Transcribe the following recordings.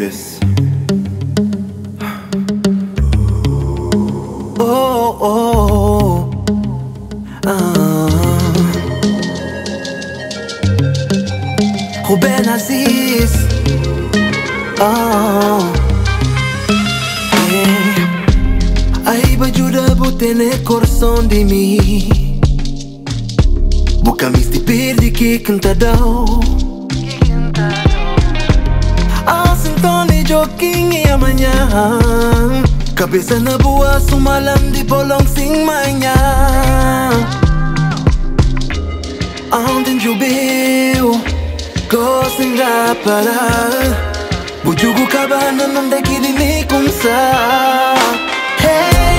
eres. Oh, oh, oh. Ah. Rubén Aziz. Ah. Ai ba ajuda bu tene de mim. Boca me perdi que canta. E amanhã. Cabeça na boa, sumalam di bolong sing manhã. Ontem choveu, gostem da parar. Bujugo cabana, não daqui de me começar. Hey,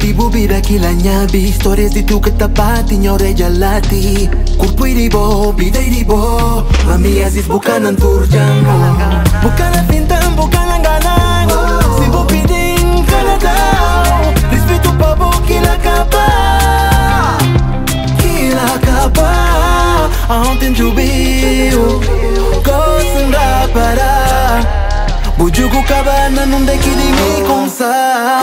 Di bubida kilanya Stories di tu ketapati nya oreja lati Kurpui di bo, bidai di bo Mami Aziz bukan ang turjang Bukan ang pintang, bukan ang ganang Si bo piding ka na daw Respeto pa bo, kila ka pa Kila ka pa Ontem choveu Gostam da para daqui de me começar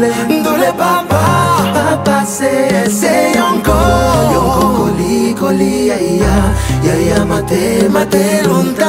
ndule ndule papa papa se se yonko. Yonko koli koli ya ya ya mate mate lonta